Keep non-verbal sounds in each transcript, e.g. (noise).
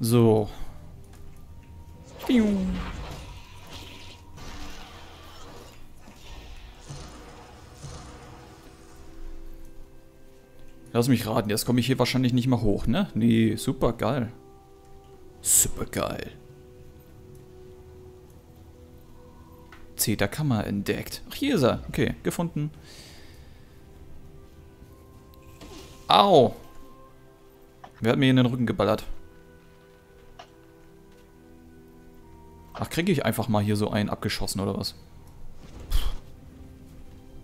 So. Lass mich raten, jetzt komme ich hier wahrscheinlich nicht mehr hoch, ne? Nee, super geil. Super geil. Zeta-Kammer entdeckt. Ach, hier ist er. Okay, gefunden. Au! Wer hat mir in den Rücken geballert? Ach, kriege ich einfach mal hier so einen abgeschossen oder was?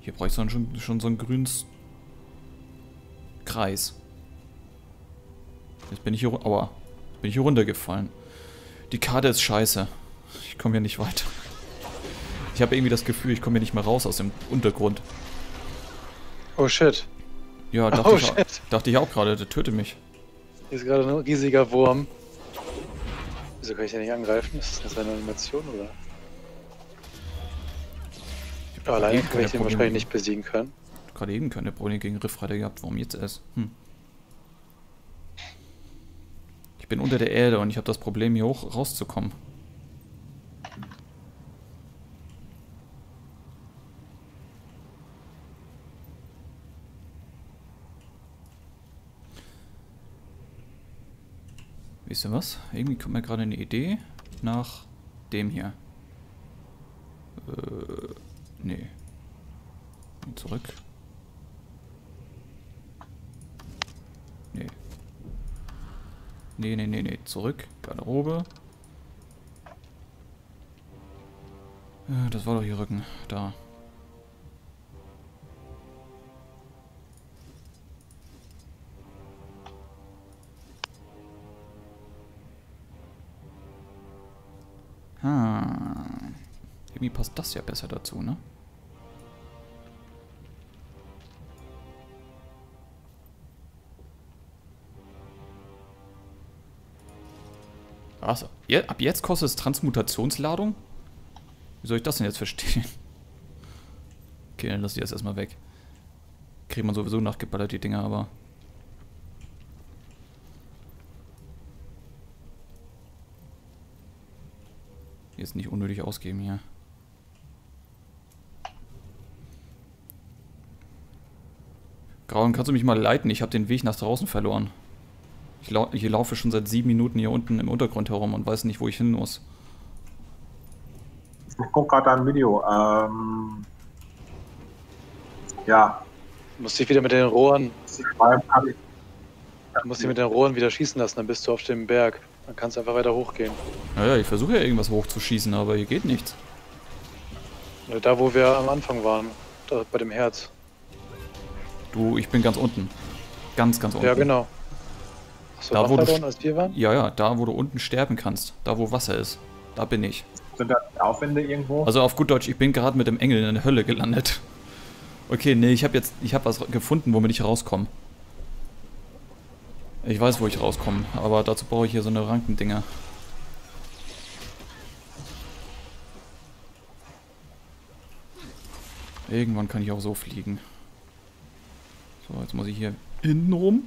Hier brauche ich so schon, schon so einen grünen Kreis. Jetzt bin ich hier, aua, bin ich hier runtergefallen. Die Karte ist scheiße. Ich komme hier nicht weiter. Ich habe irgendwie das Gefühl, ich komme hier nicht mehr raus aus dem Untergrund. Oh shit. Ja, dachte, (laughs) oh, ich, shit. dachte ich auch gerade, der tötet mich. Hier ist gerade ein riesiger Wurm. Wieso kann ich den nicht angreifen? Ist das eine Animation oder? Ja, alleine kann ich den wahrscheinlich nicht besiegen können. Gerade eben keine Probleme gegen Riffreiter gehabt, warum jetzt erst? Hm. Ich bin unter der Erde und ich habe das Problem, hier hoch rauszukommen. Wisst ihr was? Irgendwie kommt mir gerade eine Idee nach dem hier. Äh, nee. Zurück. Nee. Nee, nee, nee, nee. Zurück. Garderobe. Äh, das war doch hier Rücken. Da. Hm. Irgendwie passt das ja besser dazu, ne? Ja, ab jetzt kostet es Transmutationsladung? Wie soll ich das denn jetzt verstehen? (laughs) Okay, dann lass ich das erstmal weg. Kriegt man sowieso nachgeballert, die Dinger, aber... Jetzt nicht unnötig ausgeben hier. Grauen, kannst du mich mal leiten? Ich habe den Weg nach draußen verloren. Ich, lau ich laufe schon seit sieben Minuten hier unten im Untergrund herum und weiß nicht, wo ich hin muss. Ich gucke gerade ein Video. Ähm, ja. Du musst dich wieder mit den Rohren. Du musst dich mit den Rohren wieder schießen lassen, dann bist du auf dem Berg. Dann kannst du einfach weiter hochgehen. Naja, ich versuche ja irgendwas hochzuschießen, aber hier geht nichts. Da, wo wir am Anfang waren. Da bei dem Herz. Du, ich bin ganz unten. Ganz, ganz unten. Ja, genau. Achso, da, wo du, als wir waren? Ja, ja, da, wo du unten sterben kannst. Da, wo Wasser ist. Da bin ich. Sind da Aufwände irgendwo? Also auf gut Deutsch, ich bin gerade mit dem Engel in der Hölle gelandet. Okay, nee, ich habe jetzt, ich habe was gefunden, womit ich rauskomme. Ich weiß, wo ich rauskomme, aber dazu brauche ich hier so eine Rankendinger. Irgendwann kann ich auch so fliegen. So, jetzt muss ich hier hinten rum.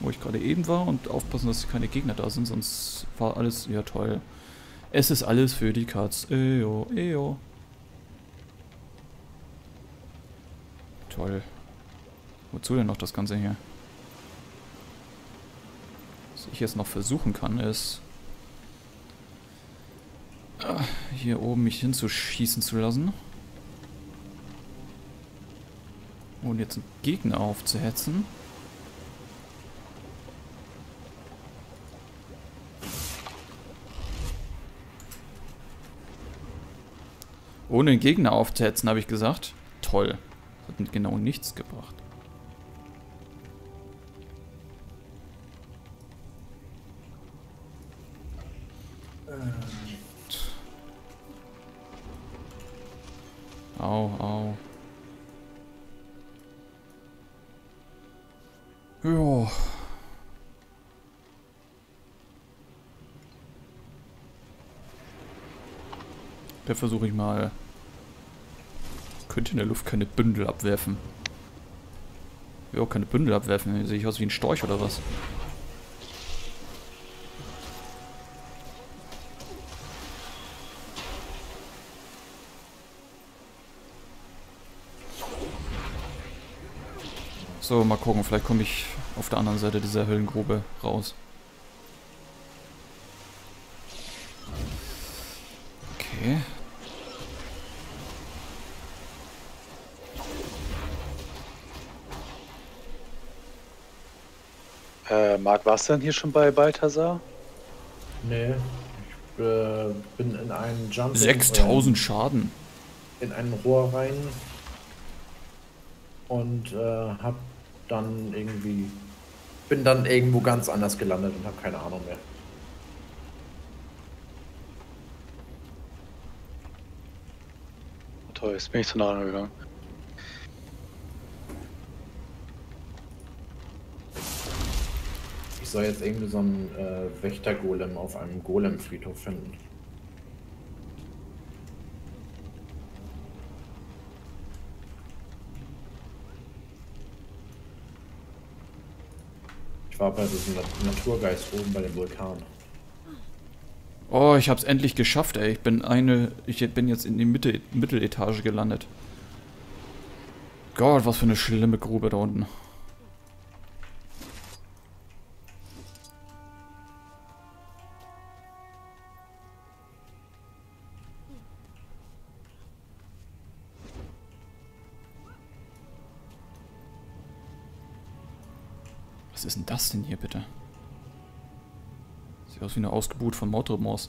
Wo ich gerade eben war und aufpassen, dass keine Gegner da sind, sonst war alles... Ja, toll. Es ist alles für die Katz. Eyo, eyo. Toll. Wozu denn noch das Ganze hier? Ich jetzt noch versuchen kann, ist hier oben mich hinzuschießen zu lassen. Und jetzt einen Gegner aufzuhetzen. Ohne einen Gegner aufzuhetzen, habe ich gesagt. Toll. Hat genau nichts gebracht. Au, au. Ja. Da versuche ich mal. Könnte in der Luft keine Bündel abwerfen. Ja, keine Bündel abwerfen. Sehe ich aus wie ein Storch oder was? So, mal gucken, vielleicht komme ich auf der anderen Seite dieser Höhlengrube raus. Okay. Äh, Marc, warst du denn hier schon bei Balthasar? Nee. Ich äh, bin in einen Jump. 6000 Schaden. In ein Rohr rein. Und äh, hab dann irgendwie. Bin dann irgendwo ganz anders gelandet und hab keine Ahnung mehr. Toll, jetzt bin ich zu nah gegangen. Ich soll jetzt irgendwie so einen äh, Wächtergolem auf einem Golem-Friedhof finden. War bei diesem Nat- Naturgeist oben bei dem Vulkan. Oh, ich hab's endlich geschafft, ey. Ich bin eine. Ich bin jetzt in die Mitte, Mitteletage gelandet. Gott, was für eine schlimme Grube da unten. Ausgeburt von Mordremors.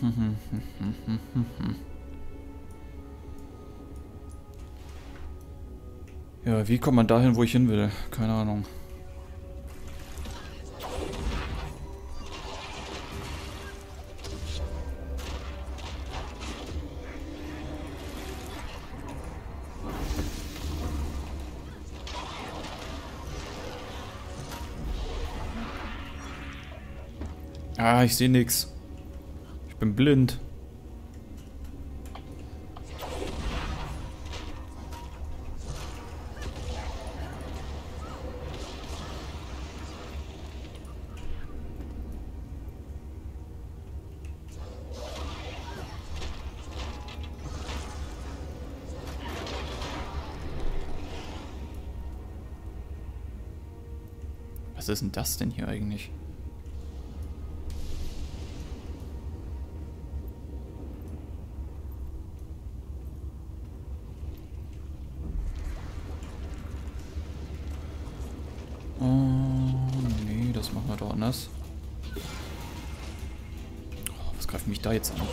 (laughs) Ja, wie kommt man dahin, wo ich hin will? Keine Ahnung. Ah, ich sehe nix. Bin blind. Was ist denn das denn hier eigentlich?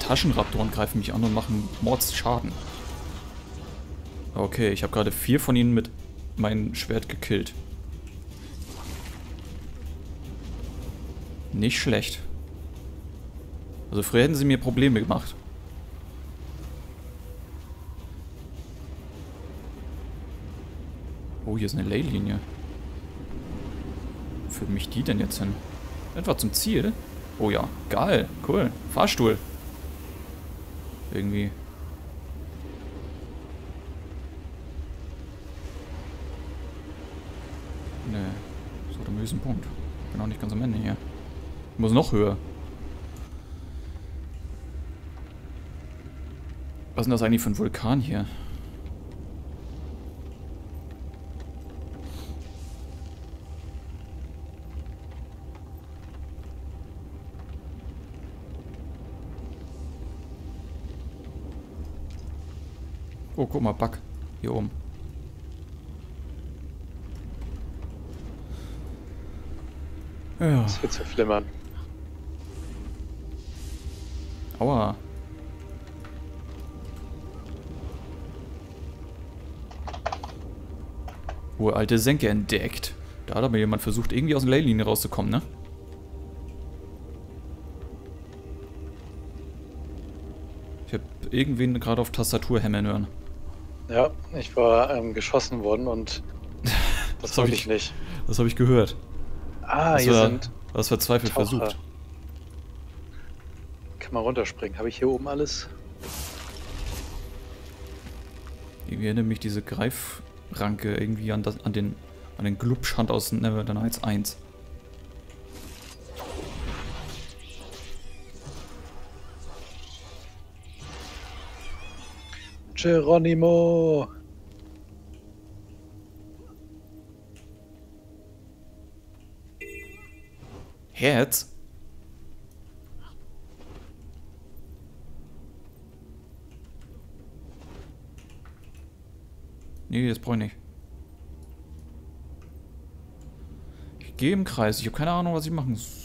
Taschenraptoren greifen mich an und machen Mordsschaden. Okay, ich habe gerade vier von ihnen mit meinem Schwert gekillt. Nicht schlecht. Also früher hätten sie mir Probleme gemacht. Oh, hier ist eine Leylinie. Wo führt mich die denn jetzt hin? Etwa zum Ziel? Oh ja, geil, cool. Fahrstuhl. Irgendwie. Nee, so der Müsenpunkt. Bin auch nicht ganz am Ende hier. Ich muss noch höher. Was ist denn das eigentlich für ein Vulkan hier? Oh, guck mal, Bug. Hier oben. Ja. Das wird zerflimmern. Aua. Uralte Senke entdeckt. Da hat aber jemand versucht, irgendwie aus der Leylinie rauszukommen, ne? Ich habe irgendwen gerade auf Tastatur hämmern hören. Ja, ich war ähm, geschossen worden und (laughs) das hab wollte ich nicht. Das habe ich gehört. Ah, das hier war, sind das verzweifelt Taucher. versucht. Kann man runterspringen. Habe ich hier oben alles? Irgendwie erinnert mich diese Greifranke irgendwie an, das, an den, an den Glubschhand aus Never the Nights 1. Geronimo! Herz? Nee, das brauche ich nicht. Ich gehe im Kreis. Ich habe keine Ahnung, was ich machen muss.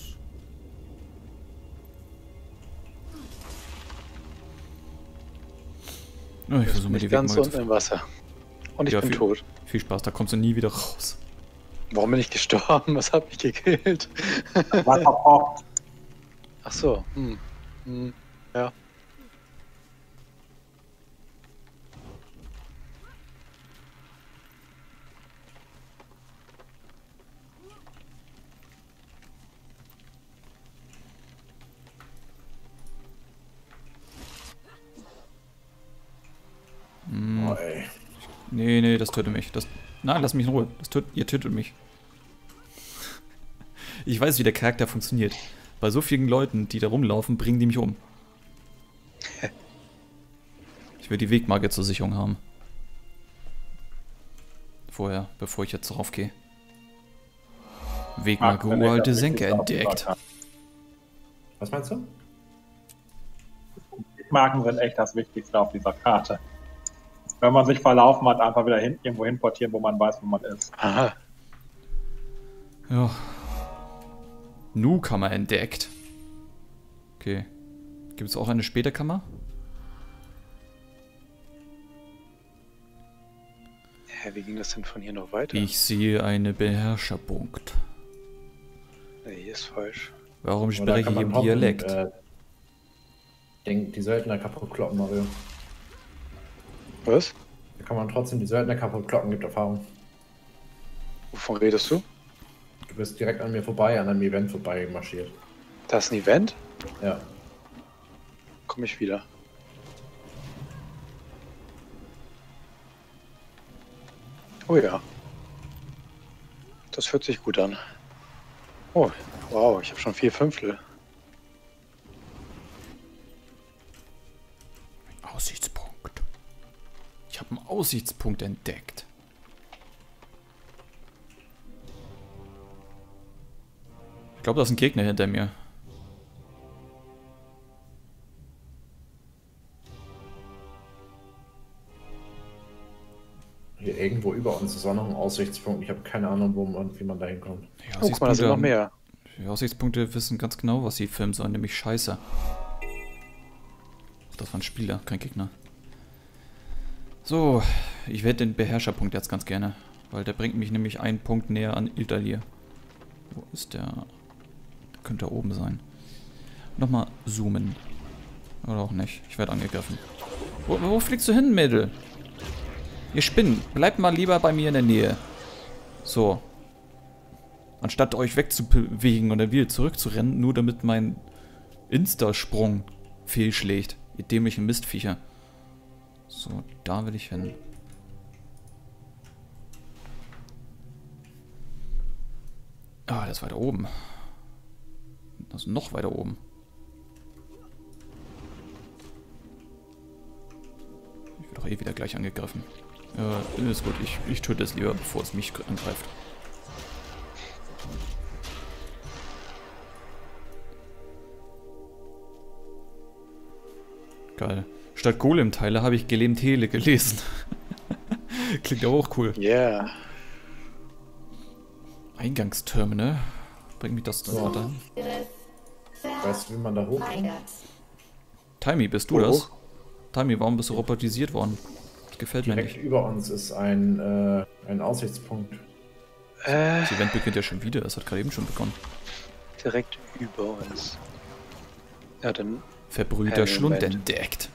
Oh, ich versuche mir die ganz unten zu... im Wasser. Und ich Ja, bin viel- tot. Viel Spaß, da kommst du nie wieder raus. Warum bin ich gestorben? (laughs) Was hat mich gekillt? Verbraucht. Ach so. Hm. Hm. Ja. Nee, nee, das tötet mich. Das, nein, lass mich in Ruhe. Das töt, ihr tötet mich. Ich weiß, wie der Charakter funktioniert. Bei so vielen Leuten, die da rumlaufen, bringen die mich um. Ich will die Wegmarke zur Sicherung haben. Vorher, bevor ich jetzt drauf gehe. Wegmarke wenn uralte das Senke entdeckt. Was meinst du? habe. Marken sind echt das Wichtigste auf dieser Karte. Wenn man sich verlaufen hat, einfach wieder hin, irgendwo hinportieren, wo man weiß, wo man ist. Aha. Ja. Nu-Kammer entdeckt. Okay. Gibt es auch eine späte Kammer? Hä, wie ging das denn von hier noch weiter? Ich sehe eine Beherrscherpunkt. Nee, hier ist falsch. Warum spreche ich im Dialekt? Äh, den, die Söldner kaputt kloppen, Mario. Was? Da kann man trotzdem die Söldner kaputt kloppen, gibt Erfahrung. Wovon redest du? Du bist direkt an mir vorbei, an einem Event vorbei marschiert. Das ist ein Event? Ja. Komme ich wieder. Oh ja. Das hört sich gut an. Oh, wow, ich habe schon vier Fünftel. Aussichtspunkt. Ich habe einen Aussichtspunkt entdeckt. Ich glaube, da ist ein Gegner hinter mir. Hier irgendwo über uns ist auch noch ein Aussichtspunkt. Ich habe keine Ahnung, wo man, wie man da hinkommt. Die Oh, guck mal, da sind noch mehr. Die Aussichtspunkte wissen ganz genau, was sie filmen sollen, nämlich Scheiße. Ach, das war ein Spieler, kein Gegner. So, ich werde den Beherrscherpunkt jetzt ganz gerne, weil der bringt mich nämlich einen Punkt näher an Ildalir. Wo ist der? Der könnte oben sein. Nochmal zoomen. Oder auch nicht. Ich werde angegriffen. Wo, wo fliegst du hin, Mädel? Ihr Spinnen, bleibt mal lieber bei mir in der Nähe. So, Anstatt euch wegzubewegen dann wieder zurückzurennen, nur damit mein Insta-Sprung fehlschlägt. Ihr dämlichen Mistviecher. So, da will ich hin. Ah, das ist weiter oben. Das ist noch weiter oben. Ich werde doch eh wieder gleich angegriffen. Ja, ist gut. Ich, ich töte es lieber, bevor es mich angreift. Geil. Statt Golem-Teile habe ich Gelähmtele gelesen. (laughs) Klingt ja auch cool. Yeah. Eingangsterminal. Bringt mich das So. da hin? Weißt du, wie man da hochkommt? Timmy, bist du Wo das? Timmy, warum bist du robotisiert worden? Das gefällt mir Direkt nicht. über uns ist ein, äh, ein Aussichtspunkt. Äh, Das Event beginnt ja schon wieder. Es hat gerade eben schon begonnen. direkt über uns. Ja, dann Verbrühter Schlund entdeckt.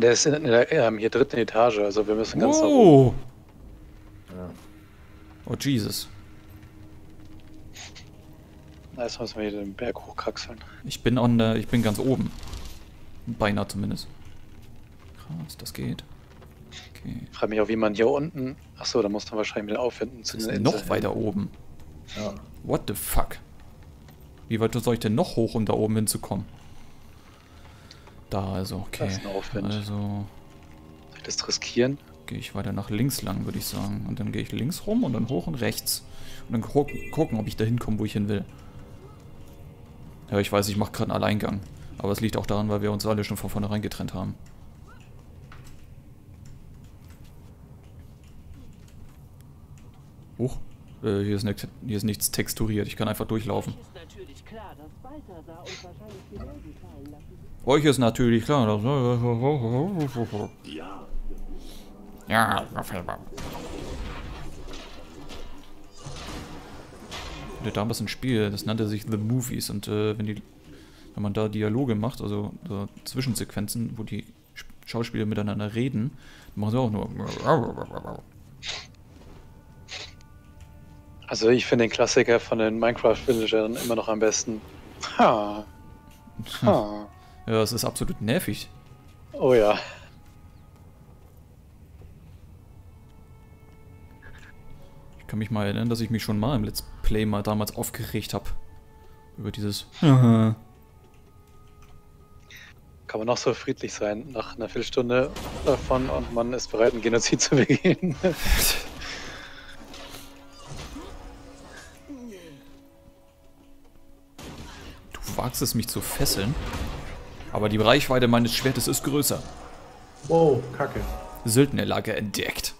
Der ist in der ähm, hier dritten Etage, also wir müssen ganz nach oben. Oh, Ja. oh Jesus. Na, Erst müssen wir hier den Berg hochkraxeln. Ich bin an der, ich bin ganz oben. Beinahe zumindest. Krass, das geht. Okay. Ich frage mich auch, wie man hier unten. Achso, da muss man wahrscheinlich wieder auffinden zu Das ist noch weiter oben. Ja. What the fuck? Wie weit soll ich denn noch hoch, um da oben hinzukommen? Da also, okay. Das ist ein Aufwind. Also Soll ich das riskieren? gehe ich weiter nach links lang, würde ich sagen. Und dann gehe ich links rum und dann hoch und rechts. Und dann gu gucken, ob ich da hinkomme, wo ich hin will. Ja, ich weiß, ich mache gerade einen Alleingang. Aber es liegt auch daran, weil wir uns alle schon von vornherein getrennt haben. Huch, äh, hier, ist nix, hier ist nichts texturiert. Ich kann einfach durchlaufen. ist natürlich klar, dass Balthasar uns wahrscheinlich die Helden fallen lassen. Euch ist natürlich klar. dass- Ja, Der damals ein Spiel, das nannte sich The Movies und äh, wenn die, wenn man da Dialoge macht, also so Zwischensequenzen, wo die Sch- Schauspieler miteinander reden, dann machen sie auch nur. Also ich finde den Klassiker von den Minecraft-Villagern immer noch am besten. Ha. Ha. (laughs) (laughs) Ja, es ist absolut nervig. Oh ja. Ich kann mich mal erinnern, dass ich mich schon mal im Let's Play mal damals aufgeregt habe. Über dieses. Haha. Kann man noch so friedlich sein nach einer Viertelstunde davon und man ist bereit, einen Genozid zu begehen. Du wagst es, mich zu fesseln. Aber die Reichweite meines Schwertes ist größer. Wow, Kacke. Söldnerlager entdeckt.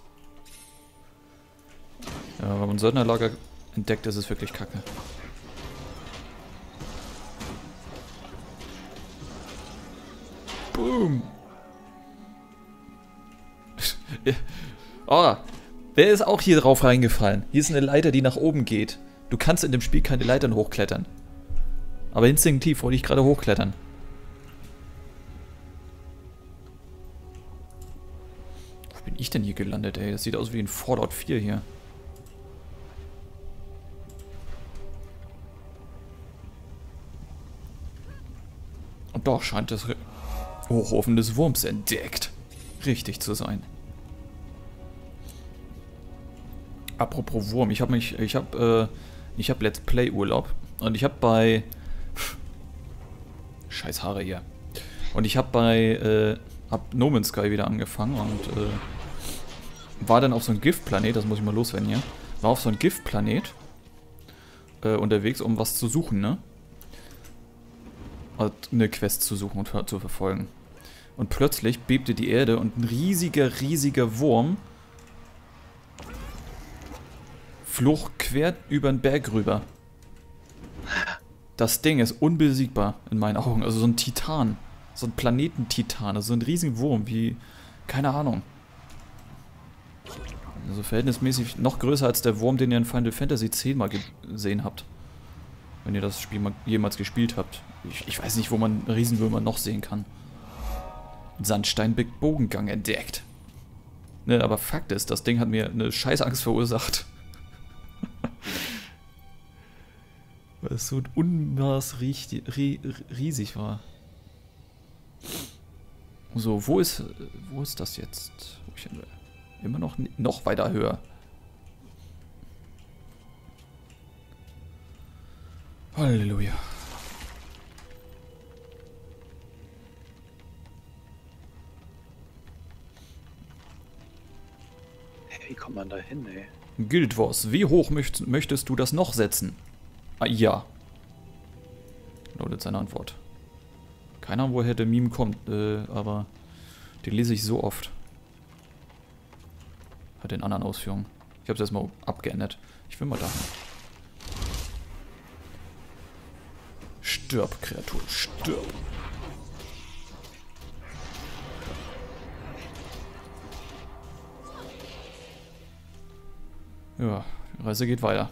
Ja, wenn man Söldnerlager entdeckt, ist es wirklich kacke. Boom. (laughs) Ja. oh, wer ist auch hier drauf reingefallen? Hier ist eine Leiter, die nach oben geht. Du kannst in dem Spiel keine Leitern hochklettern. Aber instinktiv wollte ich gerade hochklettern. Denn hier gelandet, ey? Das sieht aus wie ein Fallout 4 hier. Und doch scheint das Hochofen des Wurms entdeckt. Richtig zu sein. Apropos Wurm, ich habe mich, ich habe, äh, ich habe Let's Play Urlaub und ich habe bei Scheiß Haare hier. Und ich habe bei äh, hab No Man's Sky wieder angefangen und äh, war dann auf so einem Giftplanet, das muss ich mal loswerden hier. War auf so einem Giftplanet äh, unterwegs, um was zu suchen, ne? Eine Quest zu suchen und zu verfolgen. Und plötzlich bebte die Erde und ein riesiger, riesiger Wurm flog quer über den Berg rüber. Das Ding ist unbesiegbar in meinen Augen. Also so ein Titan. So ein Planetentitan. Also so ein riesiger Wurm wie. Keine Ahnung. Also verhältnismäßig noch größer als der Wurm, den ihr in Final Fantasy X mal gesehen habt. Wenn ihr das Spiel mal jemals gespielt habt. Ich, ich weiß nicht, wo man Riesenwürmer noch sehen kann. Sandsteinbogengang entdeckt. Ne, aber Fakt ist, das Ding hat mir eine scheiß Angst verursacht. (laughs) Weil es so ein Unmaß riesig war. So, wo ist, wo ist das jetzt? Wo ich? Immer noch, noch weiter höher. Halleluja. Hey, wie kommt man da hin, ey? Guild Wars, wie hoch möcht, möchtest du das noch setzen? Ah, ja. Lautet seine Antwort. Keine Ahnung, woher der Meme kommt, äh, aber den lese ich so oft. Hat den anderen Ausführungen. Ich habe es erstmal abgeändert. Ich will mal dahin. Stirb, Kreatur, stirb. Ja, die Reise geht weiter.